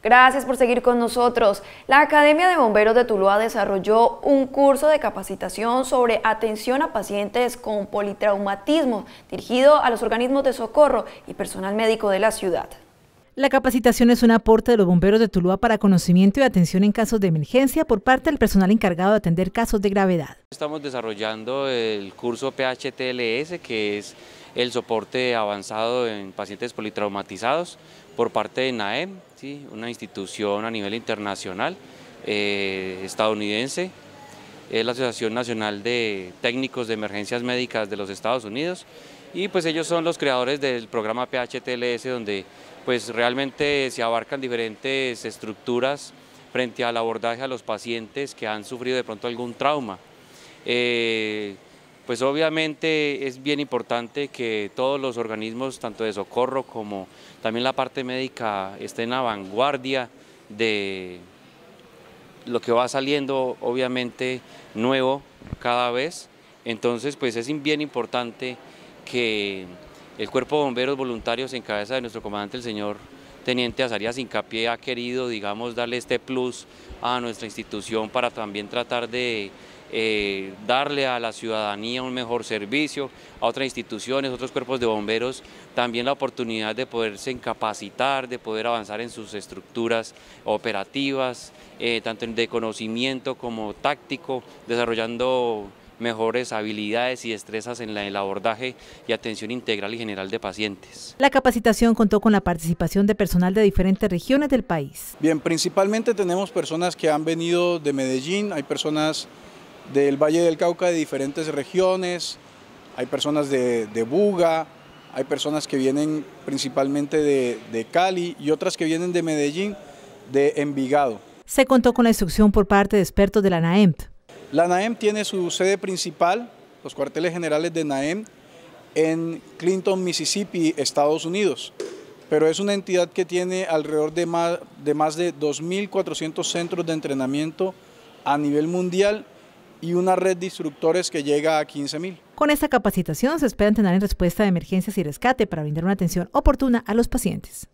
Gracias por seguir con nosotros. La Academia de Bomberos de Tuluá desarrolló un curso de capacitación sobre atención a pacientes con politraumatismo dirigido a los organismos de socorro y personal médico de la ciudad. La capacitación es un aporte de los bomberos de Tuluá para conocimiento y atención en casos de emergencia por parte del personal encargado de atender casos de gravedad. Estamos desarrollando el curso PHTLS, que es el soporte avanzado en pacientes politraumatizados por parte de NAEM, ¿sí? una institución a nivel internacional eh, estadounidense, es la Asociación Nacional de Técnicos de Emergencias Médicas de los Estados Unidos y pues ellos son los creadores del programa PHTLS donde pues realmente se abarcan diferentes estructuras frente al abordaje a los pacientes que han sufrido de pronto algún trauma. Eh, pues obviamente es bien importante que todos los organismos, tanto de socorro como también la parte médica, estén a vanguardia de lo que va saliendo obviamente nuevo cada vez. Entonces pues es bien importante que el Cuerpo de Bomberos Voluntarios en cabeza de nuestro comandante, el señor Teniente Azarías Incapié, ha querido, digamos, darle este plus a nuestra institución para también tratar de eh, darle a la ciudadanía un mejor servicio, a otras instituciones, otros cuerpos de bomberos, también la oportunidad de poderse incapacitar, de poder avanzar en sus estructuras operativas, eh, tanto de conocimiento como táctico, desarrollando mejores habilidades y destrezas en el abordaje y atención integral y general de pacientes. La capacitación contó con la participación de personal de diferentes regiones del país. Bien, principalmente tenemos personas que han venido de Medellín, hay personas del Valle del Cauca de diferentes regiones, hay personas de, Buga, hay personas que vienen principalmente de, de, Cali y otras que vienen de Medellín, de Envigado. Se contó con la instrucción por parte de expertos de la NAEM. La NAEM tiene su sede principal, los cuarteles generales de NAEM, en Clinton, Mississippi, Estados Unidos, pero es una entidad que tiene alrededor de más de, más de 2.400 centros de entrenamiento a nivel mundial y una red de instructores que llega a 15.000. Con esta capacitación se espera tener en respuesta de emergencias y rescate para brindar una atención oportuna a los pacientes.